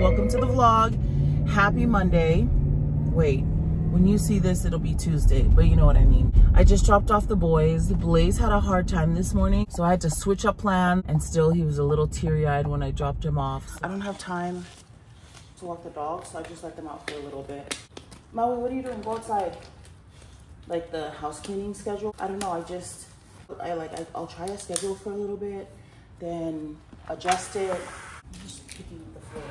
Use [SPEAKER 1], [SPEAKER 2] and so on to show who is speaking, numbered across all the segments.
[SPEAKER 1] Welcome to the vlog. Happy Monday. Wait, when you see this, it'll be Tuesday, but you know what I mean. I just dropped off the boys. Blaze had a hard time this morning, so I had to switch up plan, and still he was a little teary-eyed when I dropped him off. I don't have time to walk the dogs, so I just let them out for a little bit. Maui, what are you doing? Go outside. Like the house cleaning schedule. I don't know, I just, I like, I, I'll try a schedule for a little bit, then adjust it. I'm just picking the floor.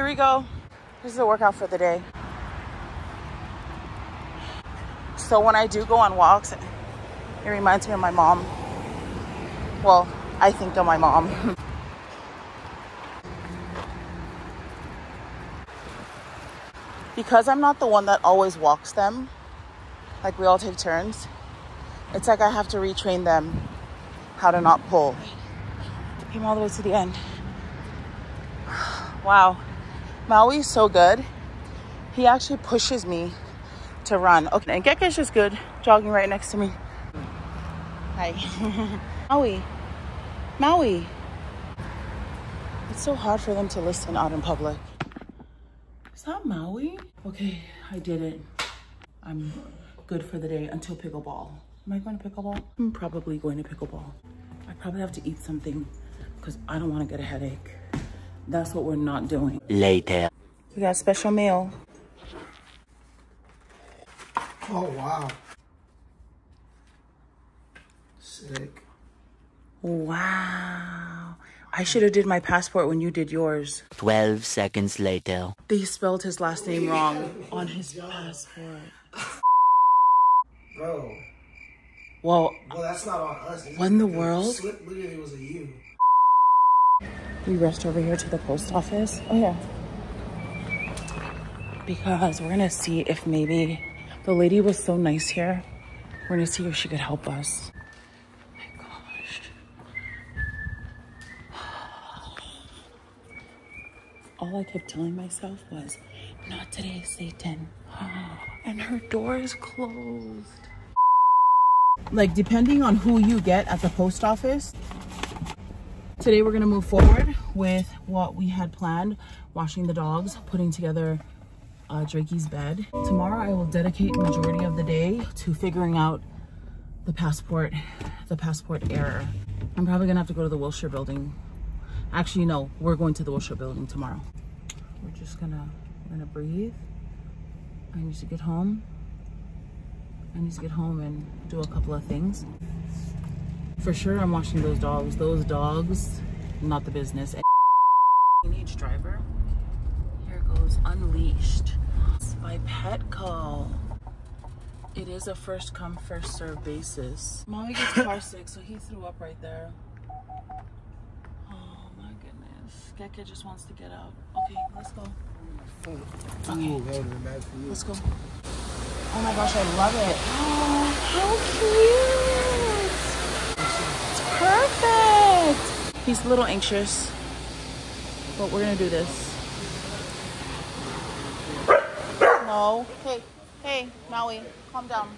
[SPEAKER 1] Here we go. This is the workout for the day. So when I do go on walks, it reminds me of my mom. Well, I think of my mom. because I'm not the one that always walks them, like we all take turns, it's like I have to retrain them how to not pull. Came all the way to the end. Wow. Maui's so good. He actually pushes me to run. Okay, and Keke's just good, jogging right next to me. Hi. Maui. Maui. It's so hard for them to listen out in public. Is that Maui? Okay, I did it. I'm good for the day until pickleball. Am I going to pickleball? I'm probably going to pickleball. I probably have to eat something because I don't want to get a headache. That's what we're not doing.
[SPEAKER 2] Later.
[SPEAKER 1] We got a special meal.
[SPEAKER 3] Oh wow. Sick.
[SPEAKER 1] Wow. I should have did my passport when you did yours.
[SPEAKER 2] 12 seconds later.
[SPEAKER 1] They spelled his last name wrong on his passport.
[SPEAKER 3] Bro.
[SPEAKER 1] Well,
[SPEAKER 3] Well that's not on us.
[SPEAKER 1] When in the world?
[SPEAKER 3] Slip literally was a you.
[SPEAKER 1] We rushed over here to the post office. Oh yeah. Because we're gonna see if maybe the lady was so nice here. We're gonna see if she could help us. my gosh. All I kept telling myself was, not today, Satan. And her door is closed. Like, depending on who you get at the post office, Today we're gonna move forward with what we had planned, washing the dogs, putting together uh, Drakey's bed. Tomorrow I will dedicate majority of the day to figuring out the passport, the passport error. I'm probably gonna have to go to the Wilshire building. Actually, no, we're going to the Wilshire building tomorrow. We're just gonna, we're gonna breathe. I need to get home. I need to get home and do a couple of things. For sure, I'm watching those dogs. Those dogs, not the business. Teenage driver. Here goes Unleashed. It's by Petco. It is a first come, first serve basis. Mommy gets car sick, so he threw up right there. Oh my goodness. Keke just wants to get out. Okay, let's go.
[SPEAKER 3] Ooh, that would have been bad for you.
[SPEAKER 1] Let's go. Oh my gosh, I love it. Oh, how cute. It's perfect. He's a little anxious, but we're gonna do this. No. Hey, hey, Maui, calm down.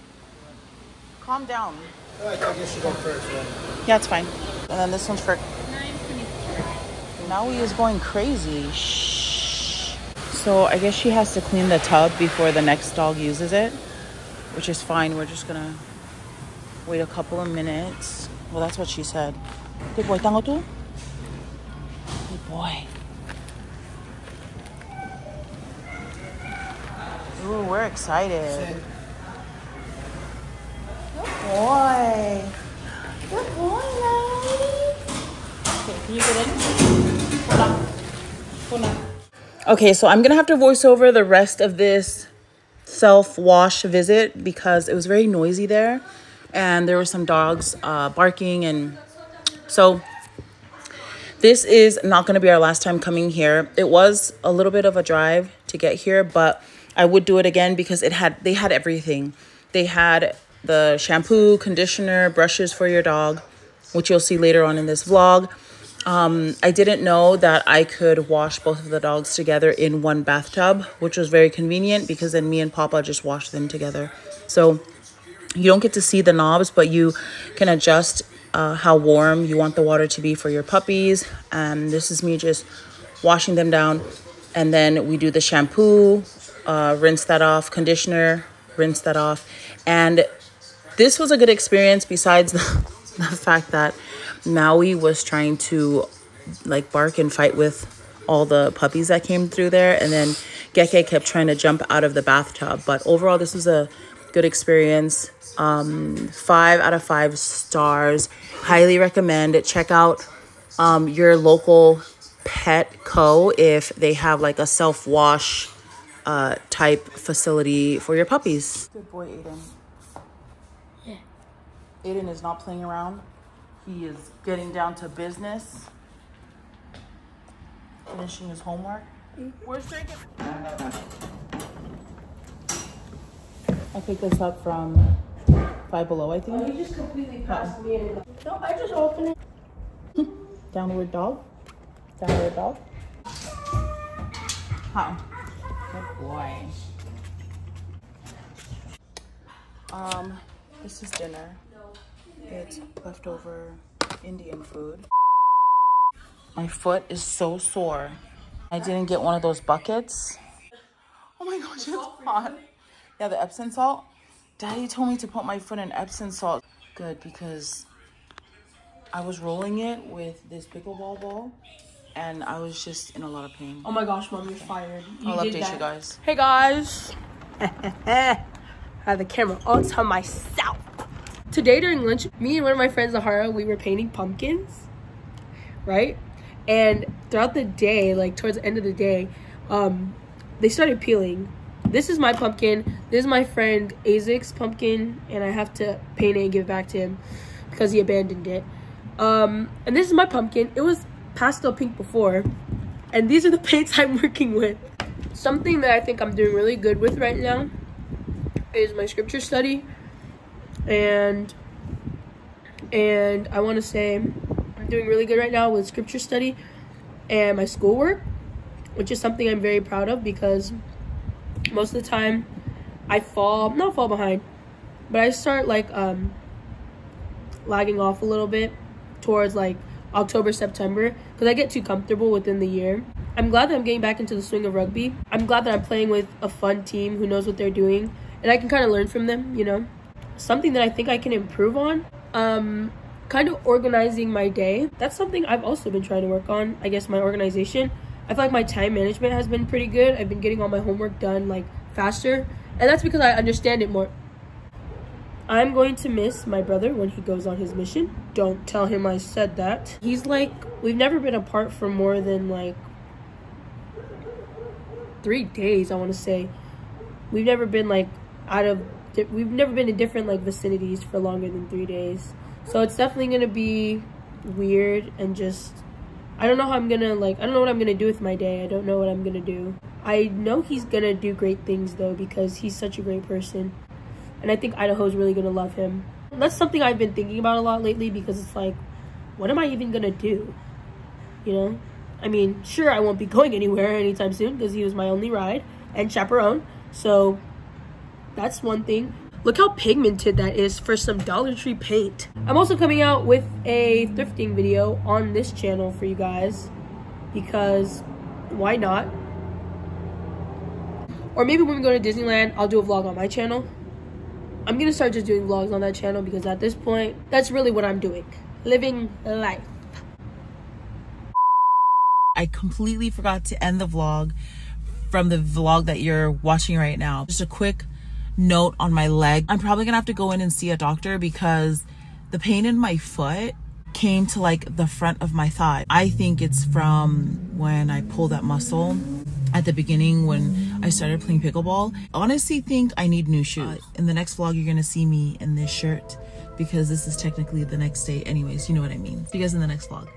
[SPEAKER 1] Calm down.
[SPEAKER 3] I guess you go first, right?
[SPEAKER 1] Yeah, it's fine. And then this one's for. Maui is going crazy. Shh. So I guess she has to clean the tub before the next dog uses it, which is fine. We're just gonna wait a couple of minutes. Well, that's what she said. Good boy, tango tu? Good boy. Ooh, we're excited. Good boy. Good boy, Maui. Okay, can you get in? Hold on. Hold on. Okay, so I'm gonna have to voice over the rest of this self wash visit because it was very noisy there and there were some dogs uh, barking and so this is not going to be our last time coming here it was a little bit of a drive to get here, but I would do it again because it had they had everything. They had the shampoo, conditioner, brushes for your dog, which you'll see later on in this vlog. Um, I didn't know that I could wash both of the dogs together in one bathtub, which was very convenient because then me and Papa just washed them together. So you don't get to see the knobs, but you can adjust uh, how warm you want the water to be for your puppies. And this is me just washing them down. And then we do the shampoo, uh, rinse that off, conditioner, rinse that off. And this was a good experience besides the, the fact that Maui was trying to like bark and fight with all the puppies that came through there. And then Keke kept trying to jump out of the bathtub. But overall, this was a good experience. Um, five out of five stars. Highly recommend. Check out um, your local Petco if they have like a self wash uh, type facility for your puppies. Good boy, Aiden. Yeah. Aiden is not playing around. He is getting down to business. Finishing his homework. Where's drinking? I picked this up from Five Below, I think.
[SPEAKER 4] Oh, you just completely passed me. In. No, I just opened it.
[SPEAKER 1] Downward dog. Downward dog. Hi. Good boy. Um, this is dinner. It's leftover Indian food. My foot is so sore. I didn't get one of those buckets. Oh my gosh, it's hot. Yeah, the Epsom salt. Daddy told me to put my foot in Epsom salt. Good, because I was rolling it with this pickleball ball and I was just in a lot of pain.
[SPEAKER 4] Oh my gosh, mom, you're fired. You
[SPEAKER 1] I'll
[SPEAKER 4] did
[SPEAKER 1] update
[SPEAKER 4] that.
[SPEAKER 1] you guys.
[SPEAKER 4] Hey guys. I have the camera all to myself. Today during lunch, me and one of my friends, Zahara, we were painting pumpkins, right? And throughout the day, like towards the end of the day, um, they started peeling. This is my pumpkin. This is my friend Azek's pumpkin, and I have to paint it and give it back to him because he abandoned it. Um, and this is my pumpkin. It was pastel pink before, and these are the paints I'm working with. Something that I think I'm doing really good with right now is my scripture study, and and I want to say I'm doing really good right now with scripture study and my schoolwork, which is something I'm very proud of because most of the time I fall not fall behind, but I start like um lagging off a little bit towards like October, September because I get too comfortable within the year. I'm glad that I'm getting back into the swing of rugby. I'm glad that I'm playing with a fun team who knows what they're doing and I can kind of learn from them, you know. Something that I think I can improve on um kind of organizing my day. That's something I've also been trying to work on. I guess my organization. I feel like my time management has been pretty good. I've been getting all my homework done like faster, and that's because I understand it more. I'm going to miss my brother when he goes on his mission. Don't tell him I said that. He's like, we've never been apart for more than like three days, I want to say. We've never been like out of, we've never been in different like vicinities for longer than three days. So it's definitely going to be weird and just, I don't know how I'm to like, I don't know what I'm to do with my day. I don't know what I'm to do. I know he's to do great things though because he's such a great person and I think Idaho's really gonna love him. That's something I've been thinking about a lot lately because it's like, what am I even gonna do? You know? I mean, sure, I won't be going anywhere anytime soon because he was my only ride and chaperone. So that's one thing. Look how pigmented that is for some Dollar Tree paint. I'm also coming out with a thrifting video on this channel for you guys because why not? Or maybe when we go to Disneyland, I'll do a vlog on my channel. I'm gonna start just doing vlogs on that channel because at this point, that's really what I'm doing. Living life.
[SPEAKER 1] I completely forgot to end the vlog from the vlog that you're watching right now. Just a quick note on my leg. I'm probably gonna have to go in and see a doctor because the pain in my foot came to like the front of my thigh. I think it's from when I pulled that muscle at the beginning when I started playing pickleball. Honestly think I need new shoes. Uh, in the next vlog, you're gonna see me in this shirt because this is technically the next day anyways, you know what I mean. See you guys in the next vlog.